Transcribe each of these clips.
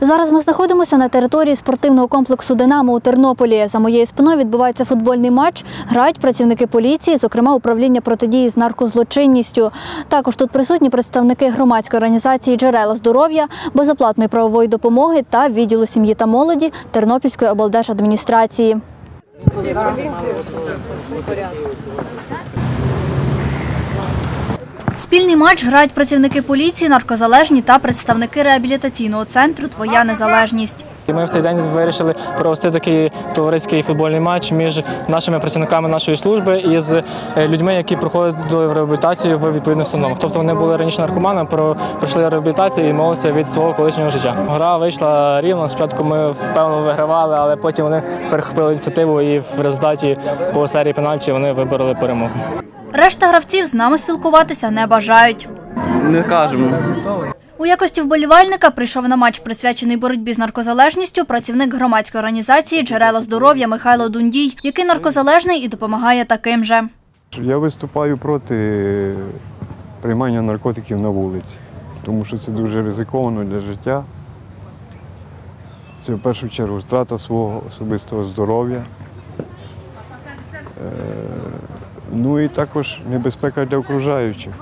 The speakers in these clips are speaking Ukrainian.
Зараз ми знаходимося на території спортивного комплексу Динамо у Тернополі. За моєю спиною відбувається футбольний матч. Грають працівники поліції, зокрема управління протидії з наркозлочинністю. Також тут присутні представники громадської організації Джерела здоров'я, безоплатної правової допомоги та відділу сім'ї та молоді Тернопільської облдержадміністрації. Спільний матч грають працівники поліції, наркозалежні та представники реабілітаційного центру Твоя незалежність. Ми в цей день вирішили провести такий товариський футбольний матч між нашими працівниками нашої служби і з е, людьми, які проходили реабілітацію в відповідних установах. Тобто вони були раніше наркоманами, про- пройшли реабілітацію і відмовилися від свого колишнього життя. Гра вийшла рівно. Спочатку ми впевнено вигравали, але потім вони перехопили ініціативу і в результаті по серії пенальті вони вибороли перемогу. Решта гравців з нами спілкуватися не бажають. Не кажемо. У якості вболівальника прийшов на матч, присвячений боротьбі з наркозалежністю, працівник громадської організації Джерела здоров'я Михайло Дундій, який наркозалежний і допомагає таким же. Я виступаю проти приймання наркотиків на вулиці, тому що це дуже ризиковано для життя. Це в першу чергу страта свого особистого здоров'я. Ну і також небезпека для окружаючих.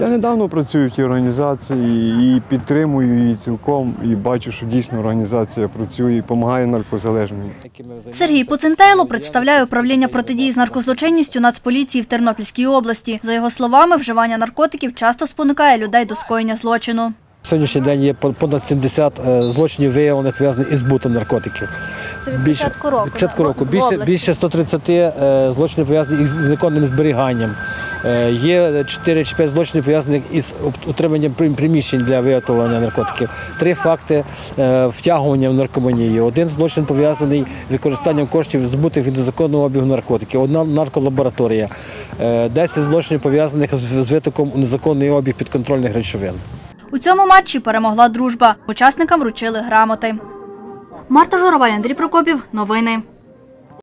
Я недавно працюю в цій організації і підтримую її цілком, і бачу, що дійсно організація працює і допомагає наркозалежним. Сергій Пуцентейло представляє управління протидії з наркозлочинністю Нацполіції в Тернопільській області. За його словами, вживання наркотиків часто спонукає людей до скоєння злочину. Сьогоднішній день є по- понад 70 е, злочинів виявлених пов'язаних із збутом наркотиків. Більше- початку року, від початку року. в Більше, області. більше 130 е, злочинів пов'язаних із незаконним зберіганням. Е, Є 4 чи 5 злочинів пов'язаних із ут- утриманням прим- приміщень для виготовлення наркотиків. Три факти е, втягування в наркоманію. Один злочин пов'язаний з використанням коштів збутих від незаконного обігу наркотиків. Одна нарколабораторія. Е, 10 злочинів пов'язаних з з витоком у незаконний обіг підконтрольних речовин. У цьому матчі перемогла дружба. Учасникам вручили грамоти. Марта Журавель, Андрій Прокопів. Новини.